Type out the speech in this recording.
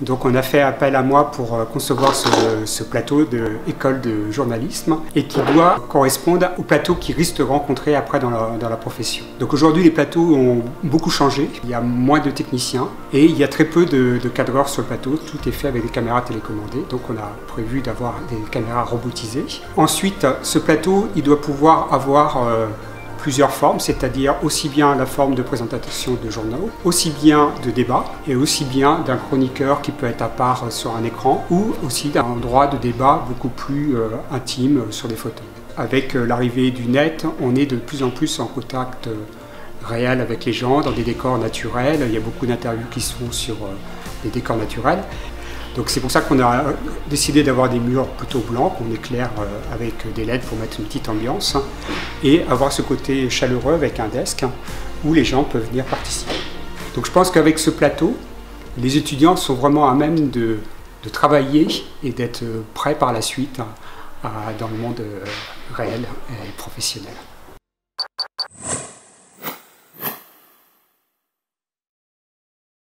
Donc on a fait appel à moi pour euh, concevoir ce, plateau de école de journalisme et qui doit correspondre au plateau qui risque de rencontrer après dans la, profession. Donc aujourd'hui les plateaux ont beaucoup changé, il y a moins de techniciens et il y a très peu de, cadreurs sur le plateau, tout est fait avec des caméras télécommandées, donc on a prévu d'avoir des caméras robotisées. Ensuite ce plateau il doit pouvoir avoir euh, plusieurs formes, c'est-à-dire aussi bien la forme de présentation de journaux, aussi bien de débat et aussi bien d'un chroniqueur qui peut être à part sur un écran ou aussi d'un endroit de débat beaucoup plus euh, intime sur des photos. Avec euh, l'arrivée du net, on est de plus en plus en contact euh, réel avec les gens dans des décors naturels. Il y a beaucoup d'interviews qui sont sur les décors naturels. Donc c'est pour ça qu'on a décidé d'avoir des murs plutôt blancs, qu'on éclaire euh, avec des LED pour mettre une petite ambiance, et avoir ce côté chaleureux avec un desk où les gens peuvent venir participer. Donc je pense qu'avec ce plateau, les étudiants sont vraiment à même de, travailler et d'être prêts par la suite dans le monde euh, réel et professionnel.